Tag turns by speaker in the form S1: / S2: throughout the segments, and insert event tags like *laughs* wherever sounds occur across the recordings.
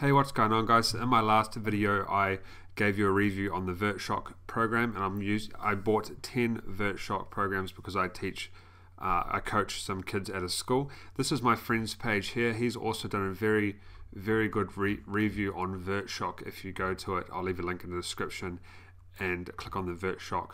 S1: Hey, what's going on, guys? In my last video, I gave you a review on the VertShock program, and I'm used. I bought 10 VertShock programs because I teach, uh, I coach some kids at a school. This is my friend's page here. He's also done a very, very good re review on VertShock. If you go to it, I'll leave a link in the description and click on the VertShock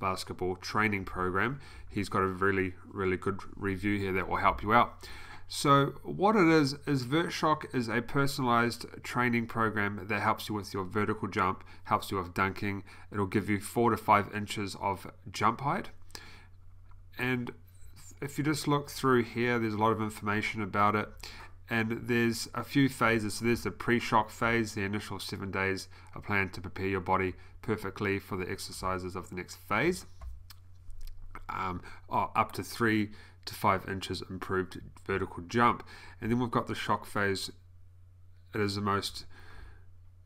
S1: basketball training program. He's got a really, really good review here that will help you out. So what it is is VertShock is a personalized training program that helps you with your vertical jump, helps you with dunking. It'll give you four to five inches of jump height. And if you just look through here, there's a lot of information about it. And there's a few phases. So there's the pre-shock phase. The initial seven days are planned to prepare your body perfectly for the exercises of the next phase. Um, oh, up to three to 5 inches improved vertical jump. And then we've got the shock phase. It is the most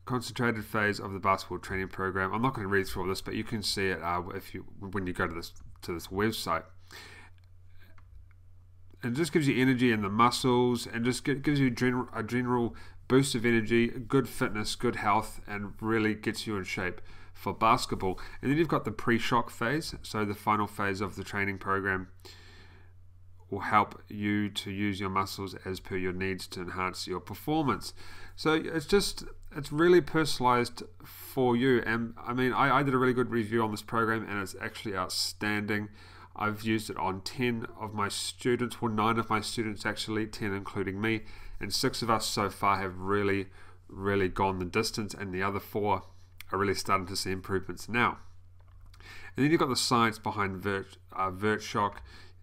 S1: concentrated phase of the basketball training program. I'm not going to read through all this, but you can see it uh, if you when you go to this to this website. And just gives you energy in the muscles, and just gives you general, a general boost of energy, good fitness, good health, and really gets you in shape for basketball. And then you've got the pre-shock phase, so the final phase of the training program will help you to use your muscles as per your needs to enhance your performance. So it's just it's really personalized for you. And I mean, I, I did a really good review on this program, and it's actually outstanding. I've used it on 10 of my students, well, nine of my students actually, 10 including me, and six of us so far have really, really gone the distance, and the other four are really starting to see improvements now. And then you've got the science behind Vert, uh,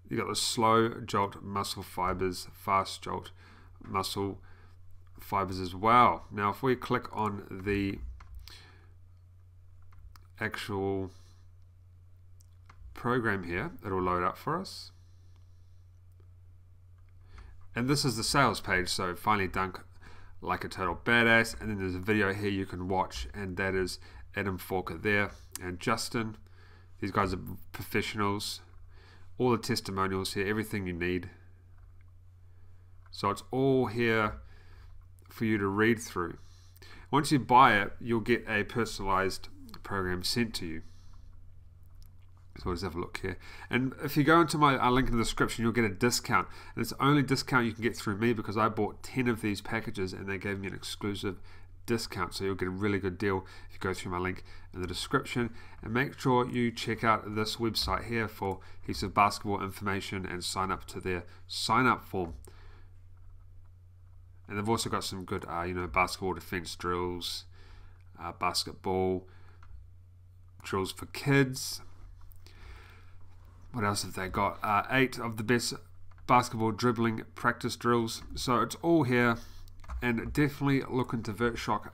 S1: you got the slow jolt muscle fibers, fast jolt muscle fibers as well. Now, if we click on the actual program here, it'll load up for us. And this is the sales page, so finally dunk like a total badass. And then there's a video here you can watch, and that is Adam Folker there and Justin. These guys are professionals all the testimonials here, everything you need. So it's all here for you to read through. Once you buy it, you'll get a personalized program sent to you. So let's have a look here. And if you go into my link in the description, you'll get a discount. And it's the only discount you can get through me because I bought 10 of these packages and they gave me an exclusive discount. So you'll get a really good deal if you go through my link in the description. And make sure you check out this website here for heaps of basketball information and sign up to their sign up form. And they've also got some good, uh, you know, basketball defense drills, uh, basketball drills for kids. What else have they got? Uh, eight of the best basketball dribbling practice drills. So it's all here and definitely look into VertShock.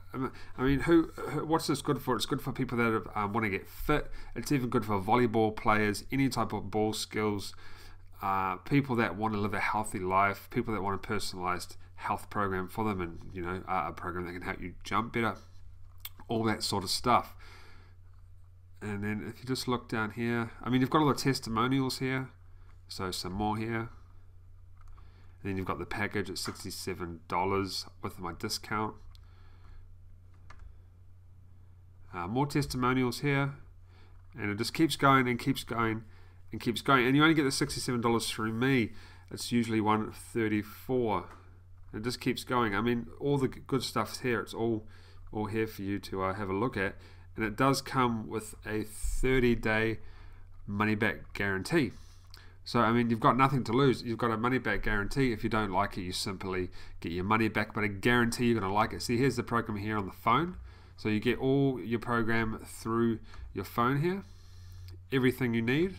S1: I mean, who, who, what's this good for? It's good for people that um, want to get fit. It's even good for volleyball players, any type of ball skills, uh, people that want to live a healthy life, people that want a personalized health program for them, and you know, uh, a program that can help you jump better, all that sort of stuff. And then if you just look down here, I mean, you've got all the testimonials here, so some more here. Then you've got the package at $67 with my discount. Uh, more testimonials here. And it just keeps going and keeps going and keeps going. And you only get the $67 through me. It's usually 134 It just keeps going. I mean, all the good stuff's here. It's all all here for you to uh, have a look at. And it does come with a 30-day money-back guarantee. So, I mean, you've got nothing to lose. You've got a money back guarantee. If you don't like it, you simply get your money back, but I guarantee you're going to like it. See, here's the program here on the phone. So, you get all your program through your phone here, everything you need,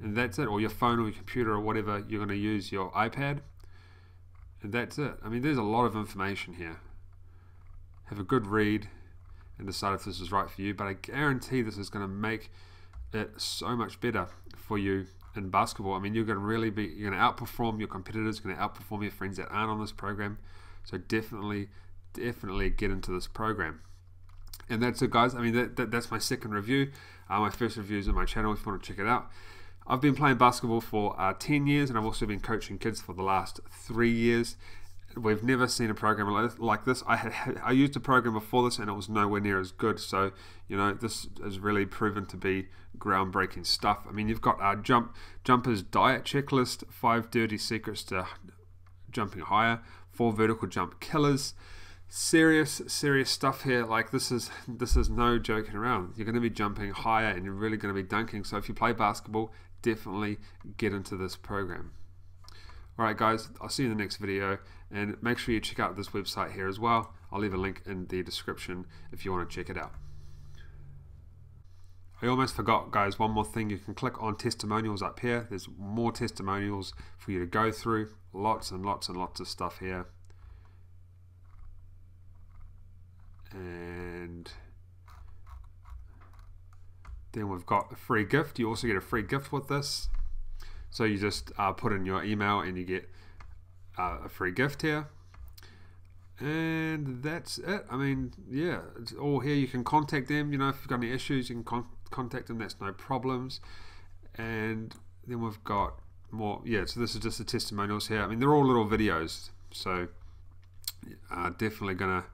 S1: and that's it, or your phone or your computer or whatever you're going to use, your iPad, and that's it. I mean, there's a lot of information here. Have a good read and decide if this is right for you, but I guarantee this is going to make it so much better for you in basketball. I mean, you're going to really be, you're going to outperform your competitors, going to outperform your friends that aren't on this program. So definitely, definitely get into this program. And that's it, guys. I mean, that, that that's my second review. Uh, my first review is on my channel if you want to check it out. I've been playing basketball for uh, 10 years, and I've also been coaching kids for the last three years. We've never seen a program like this. I had I used a program before this and it was nowhere near as good. So you know this has really proven to be groundbreaking stuff. I mean, you've got our jump jumpers diet checklist, five dirty secrets to jumping higher, four vertical jump killers. Serious, serious stuff here. Like this is this is no joking around. You're going to be jumping higher and you're really going to be dunking. So if you play basketball, definitely get into this program. Alright guys, I'll see you in the next video and make sure you check out this website here as well. I'll leave a link in the description if you want to check it out. I almost forgot guys, one more thing, you can click on testimonials up here. There's more testimonials for you to go through. Lots and lots and lots of stuff here. And then we've got a free gift. You also get a free gift with this. So you just uh, put in your email and you get uh, a free gift here. And that's it. I mean, yeah, it's all here. You can contact them. You know, if you've got any issues, you can con contact them. That's no problems. And then we've got more. Yeah, so this is just the testimonials here. I mean, they're all little videos. So uh, definitely going to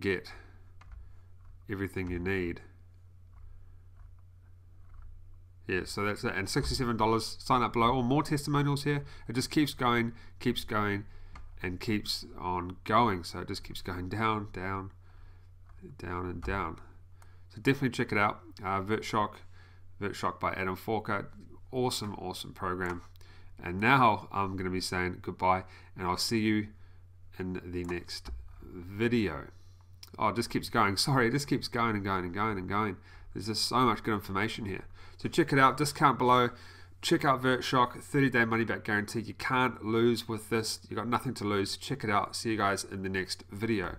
S1: get everything you need. Yeah, so that's it. And $67. Sign up below. Or more testimonials here. It just keeps going, keeps going, and keeps on going. So it just keeps going down, down, down, and down. So definitely check it out. Uh, VertShock, VertShock by Adam Folker. Awesome, awesome program. And now I'm going to be saying goodbye, and I'll see you in the next video. Oh, it just keeps going. *laughs* Sorry, it just keeps going and going and going and going. There's just so much good information here. So check it out, discount below. Check out VertShock, 30 day money back guarantee. You can't lose with this. You've got nothing to lose. Check it out. See you guys in the next video.